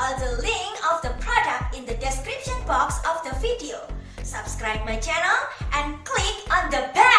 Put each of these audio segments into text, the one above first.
or the link of the product in the description box of the video. Subscribe my channel and click on the bell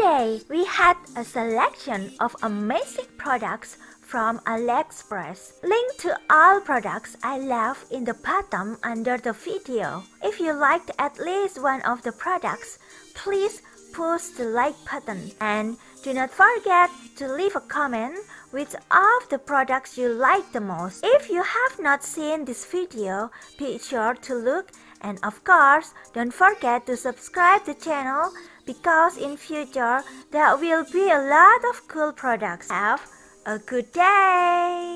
Today we had a selection of amazing products from AliExpress. Link to all products I left in the bottom under the video. If you liked at least one of the products, please push the like button and do not forget to leave a comment which of the products you like the most. If you have not seen this video, be sure to look and of course don't forget to subscribe the channel because in future there will be a lot of cool products. Have a good day!